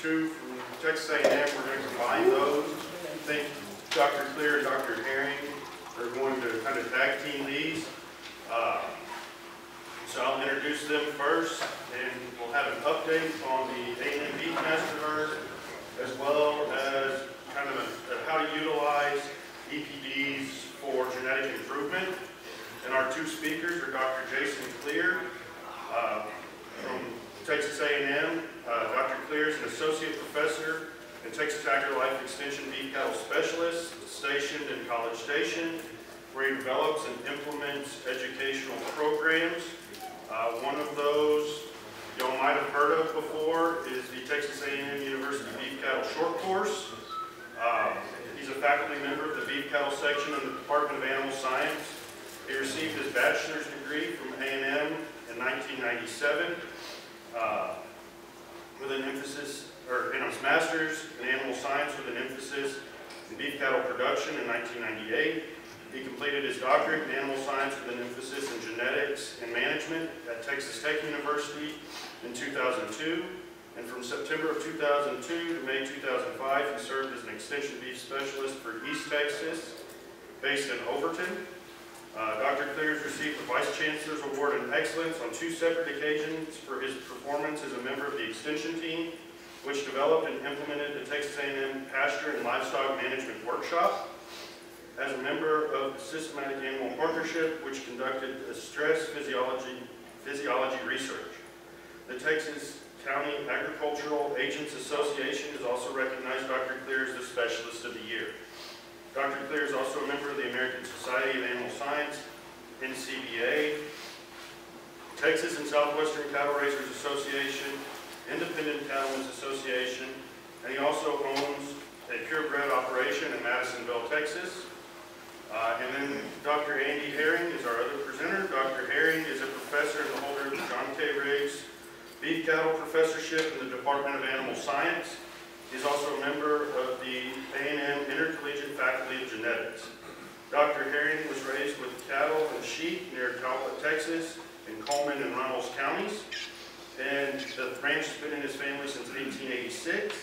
two from Texas A&M, we're going to combine those. I think Dr. Cleere and Dr. Herring are going to kind of tag team these. Uh, So I'll introduce them first, and we'll have an update on the A&M Beefmaster herds, as well as kind of a- how to utilize EPDs for genetic improvement. And our two speakers are Dr. Jason Cleere uh, from Texas A&M. Uh, Dr. Cleere is an associate professor and Texas AgriLife Extension beef cattle specialist stationed in College Station, where he develops and implements educational programs. Uh, One of those y'all might have heard of before is the Texas A&M University Beef Cattle Short Course. Um, He's a faculty member of the beef cattle section in the Department of Animal Science. He received his bachelor's degree from A&M in 1997 uh, with an emphasis, or in his master's in animal science with an emphasis in beef cattle production in 1998. He completed his doctorate in animal science with an emphasis in genetics and management at Texas Tech University in 2002. And from September of 2002 to May 2005, he served as an extension beef specialist for East Texas, based in Overton. Uh, Dr. Cleere's received the Vice Chancellor's Award in Excellence on two separate occasions for his performance as a member of the Extension Team, which developed and implemented the Texas A&M Pasture and Livestock Management Workshop. As a member of the Systematic Animal Partnership, which conducted a stress physiology, physiology research. The Texas County Agricultural Agents Association has also recognized Dr. Cleere as the Specialist of the Year. Dr. Cleere is also a member of the American Society of Animal Science, NCBA, Texas and Southwestern Cattle Raisers Association, Independent Cattlemen's Association, and he also owns a purebred operation in Madisonville, Texas. Uh, And then Dr. Andy Herring is our other presenter. Dr. Herring is a professor and the holder of the John K. Riggs Beef Cattle Professorship in the Department of Animal Science. He's also a member of the A&M Intercollegiate Faculty of Genetics. Dr. Herring was raised with cattle and sheep near Talpa, Texas, in Coleman and Runnels counties. And the ranch has been in his family since 1886.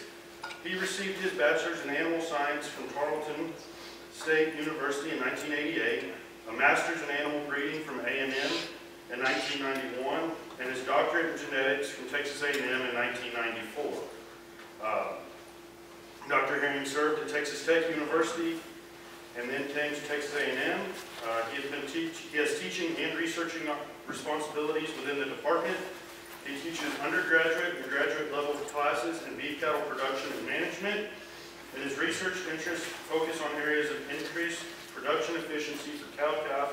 He received his bachelor's in animal science from Tarleton State University in 1988, a master's in animal breeding from A&M in 1991, and his doctorate in genetics from Texas A&M in 1994. Uh, Dr. Herring served at Texas Tech University and then came to Texas A&M. Uh, he he has teaching and researching responsibilities within the department. He teaches undergraduate and graduate level classes in beef cattle production and management. And his research interests focus on areas of increased production efficiency for cow-calf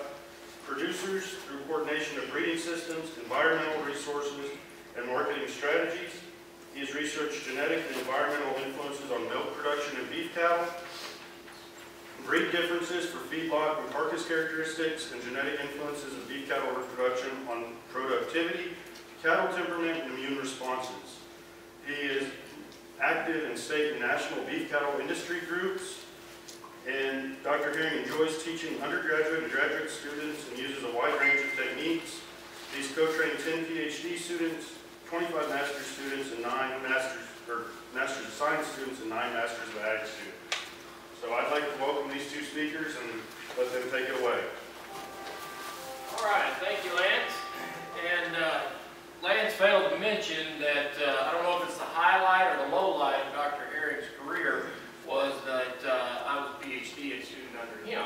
producers through coordination of breeding systems, environmental resources, and marketing strategies. He has researched genetic and environmental influences on milk production in beef cattle, breed differences for feedlot and carcass characteristics, and genetic influences of beef cattle reproduction on productivity, cattle temperament, and immune responses. He is active in state and national beef cattle industry groups, and Dr. Herring enjoys teaching undergraduate and graduate students and uses a wide range of techniques. He's co-trained 10 PhD students, 25 master's students, and nine master's, or master's of science students, and nine masters of ag students. So I'd like to welcome these two speakers and let them take it away. All right, thank you, Lance. And uh, Lance failed to mention that, uh, I don't know if it's the highlight or the low light of Dr. Herring's career, was that uh, I was a PhD student under him.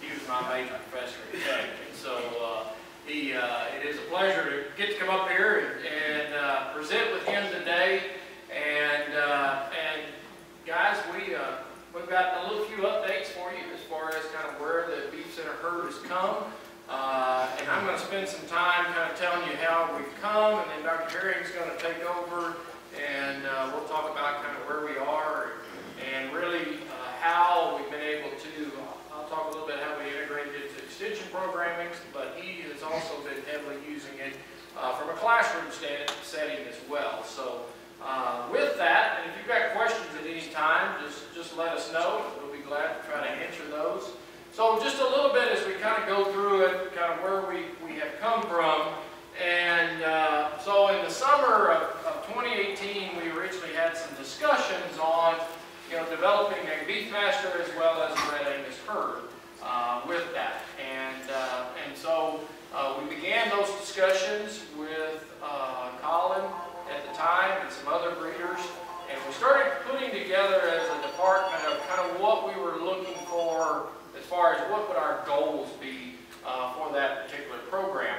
He was my major professor at Tech. And so uh, he, uh, it is a pleasure to get to come up here and, and uh, present with him today. And, uh, and guys, we, we've got a little few updates for you as far as kind of where the beef center herd has come. Uh, and I'm going to spend some time kind of telling you how we've come, and then Dr. Herring's going to take over, and uh, we'll talk about kind of where we are and really uh, how we've been able to, I'll talk a little bit how we integrated it to extension programming, but he has also been heavily using it uh, from a classroom setting as well. So uh, with that, and if you've got questions at any time, just, just let us know. We'll be glad to try to answer those. So just a little bit as we kind of go through it, kind of where we, we have come from. And uh, so in the summer of, of 2018, we originally had some discussions on, far as what would our goals be uh, for that particular program.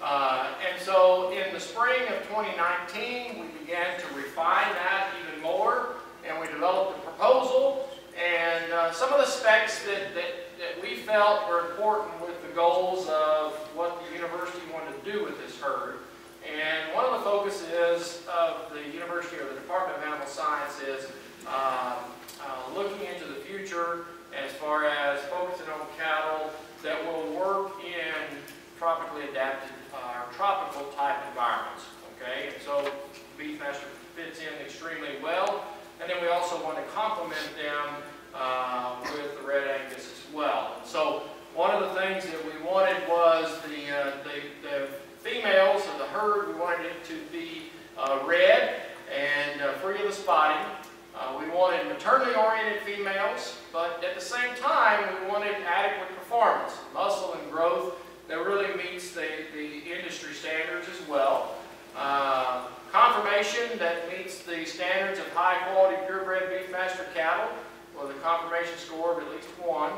Uh, and so in the spring of 2019, we began to refine that even more, and we developed a proposal and uh, some of the specs that, that, that we felt were important with the goals of what the university wanted to do with this herd. And one of the focuses of the university or the Department of Animal Science is um, uh, looking into the future as far as focusing on cattle that will work in tropically adapted uh, or tropical type environments. Okay, and so Beefmaster fits in extremely well. And then we also want to complement them uh, with the Red Angus as well. And so one of the things that we wanted was the, uh, the, the females of the herd, we wanted it to be uh, red and uh, free of the spotting. Uh, we wanted maternally oriented females, but at the same time, we wanted adequate performance, muscle and growth that really meets the, the industry standards as well. Uh, conformation that meets the standards of high quality purebred Beefmaster cattle with a conformation score of at least one.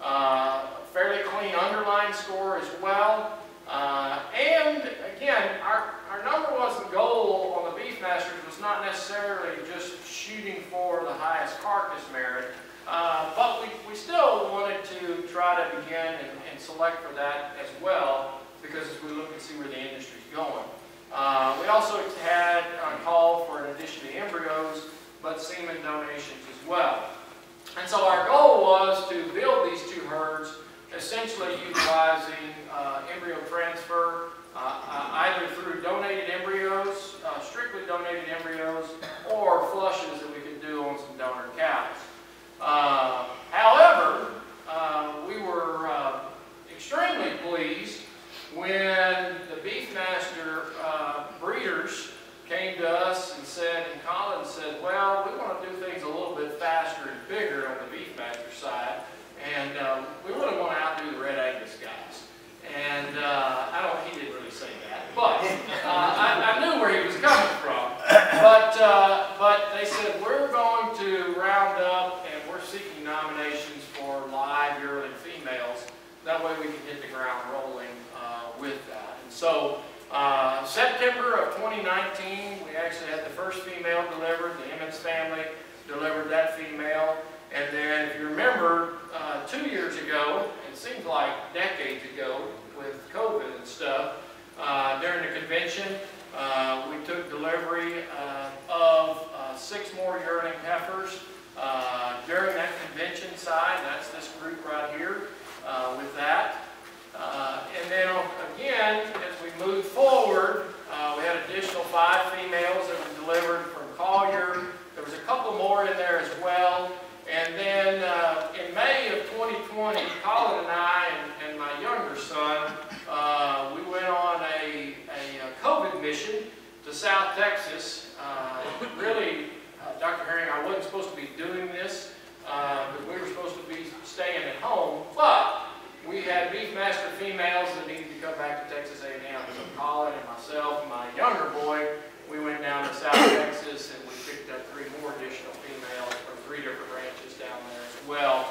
Uh, fairly clean underlying score as well. Uh, and again, our, our number one goal on the Beefmasters was not necessarily just shooting for the highest carcass merit, uh, but we, we still wanted to try to begin and, and, select for that as well, because as we look and see where the industry is going. Uh, we also had a call for an addition to embryos, but semen donations as well. And so our goal was to build these two herds, essentially utilizing uh, embryo transfer, uh, uh either through donated embryos, uh, strictly donated embryos, or flushes that we could do on some donor cows. Uh, however, we were extremely pleased when the Beefmaster breeders came to us and said, and Colin said, well, we want to do things a little bit faster and bigger on the Beefmaster side, and uh, we really want to outdo the Red Angus guys. And uh, I don't, he didn't really say that, but uh, I, I, knew where he was coming from. But, uh, but they said, we're going to round up and we're seeking nominations for live yearling females. That way we can hit the ground rolling uh, with that. And so uh, September of 2019, we actually had the first female delivered. The Emmons family delivered that female. And then, if you remember, uh, two years ago, it seems like decades ago with COVID and stuff, uh, during the convention, uh, we took delivery uh, six more yearling heifers. during that convention side, that's this group right here with that. Uh, and then again, as we move forward, uh, we had additional five females that were delivered from Collier. There was a couple more in there as well. And then uh, in May of 2020, Colin and I and, and my younger son, uh, we went on a, a, COVID mission to South Texas. Uh, uh, Dr. I wasn't supposed to be doing this, but we were supposed to be staying at home. But we had Beefmaster females that needed to come back to Texas A&M. So Colin and myself my younger boy, we went down to South Texas and we picked up three more additional females from three different ranches down there as well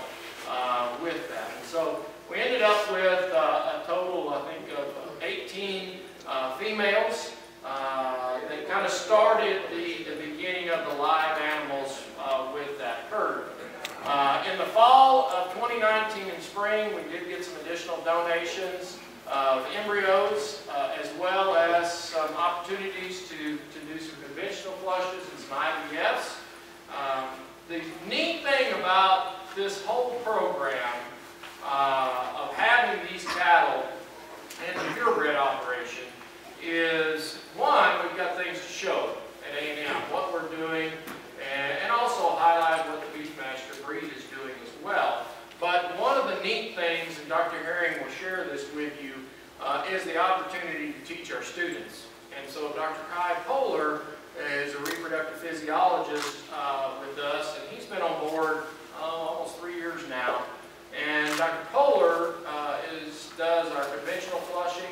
uh, with that. And so we ended up with uh, a total, I think, of 18 uh, females. Uh, that kind of started the, the beginning of the live animals uh, with that herd. Uh, in the fall of 2019 in spring, we did get some additional donations of embryos, uh, as well as some opportunities to, to do some conventional flushes and some IVFs. Um, the neat thing about this whole program uh, of having these cattle in the purebred operation is, one, we've got things to show at A&M, what we're doing, and, and also highlight what the Beefmaster breed is doing as well. But one of the neat things, and Dr. Herring will share this with you, uh, is the opportunity to teach our students. And so Dr. Ky Pohler is a reproductive physiologist uh, with us, and he's been on board uh, almost three years now. And Dr. Pohler uh, is, does our conventional flushing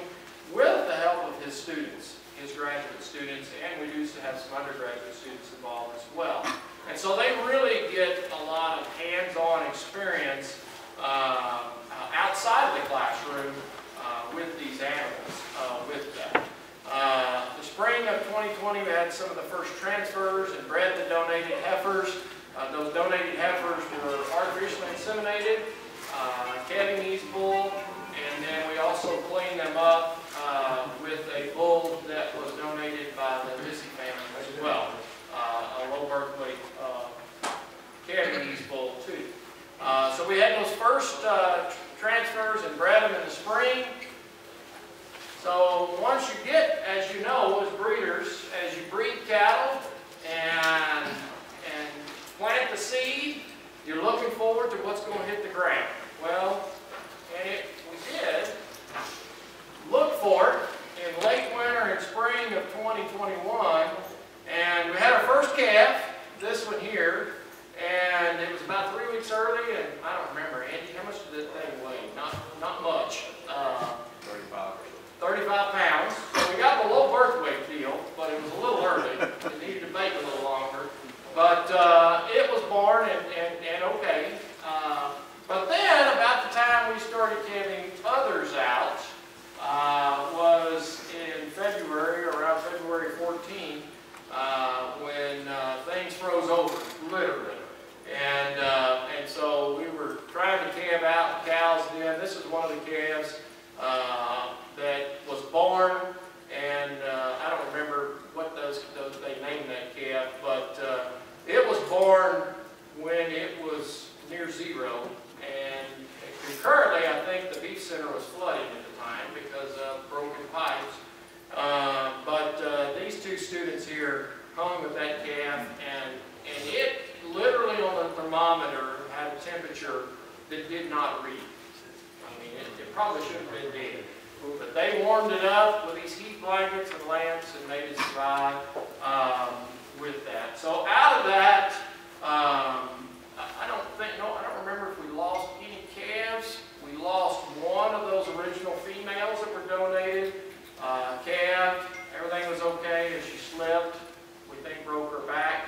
with the help of his students, his graduate students, and we do to have some undergraduate students involved as well. And so they really get a lot of hands-on experience uh, outside of the classroom uh, with these animals, uh, with that. Uh, the spring of 2020, we had some of the first transfers and bred the donated heifers. Those donated heifers were artificially inseminated, uh, Catanese bull, and then we also cleaned them up with a bull that was donated by the Missy family as well, a low birth weight uh, Catanese bull too. So we had those first transfers and bred them in the spring. So once you get, as you know, as breeders, as you breed cattle and, and plant the seed, you're looking forward to what's going to hit the ground. Well, and it, we did look for it in late winter and spring of 2021, and we had our first calf, this one here, and it was about three weeks early, and I don't remember, Andy, how much did that thing weigh? Not, not much. Uh, 35 pounds. So we got the low birth weight deal, but it was a little early. It needed to bake a little longer. But uh, it was born and, and, and okay. Uh, but then, about the time we started getting others out, uh, was in February, around February 14, uh, when uh, things froze over, literally. And, uh, and so we were trying to calve out cows then. This is one of the calves uh, that was born, and uh, I don't remember what those, those they named that calf, but uh, it was born when it was near zero, and concurrently, I think the beef center was flooding at the time because of broken pipes. Uh, but uh, these two students here calf, and and it literally on the thermometer had a temperature that did not read. I mean, it, it probably shouldn't have been dead. But they warmed it up with these heat blankets and lamps and made it survive um, with that. So out of that, um, I don't think, no, I don't remember if we lost any calves. We lost one of those original females that were donated, uh, calved. Everything was okay as she slept. We think broke her back,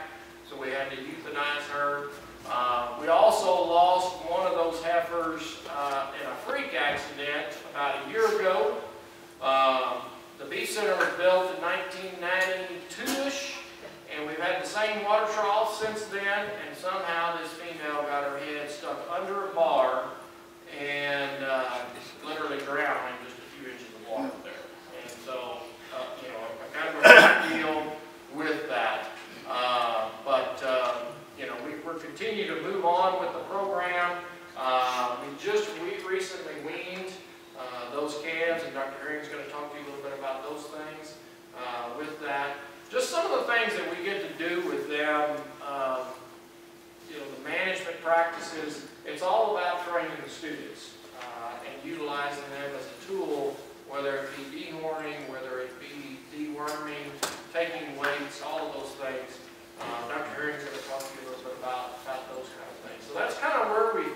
so we had to euthanize her. Uh, we also lost one of those heifers uh, in a freak accident about a year ago. Um, the beef center was built in 1992-ish, and we've had the same water trough since then, and somehow this female got her head stuck under a bar and uh, literally drowned in just a few inches of water there. And so, uh, you know, I kind of a big deal with that. Uh, but, uh, you know, we, we're continuing to move on with the program. Uh, we just we recently weaned uh, those calves, and Dr. Herring's going to talk to you a little bit about those things uh, with that. Just some of the things that we get to do with them, um, you know, the management practices, it's all about training the uh, and utilizing them as a tool, whether it be dehorning, whether it be deworming, taking weights, all of those things. Uh, Dr. Herring's going to talk to you a little bit about, about those kind of things. So that's kind of where we've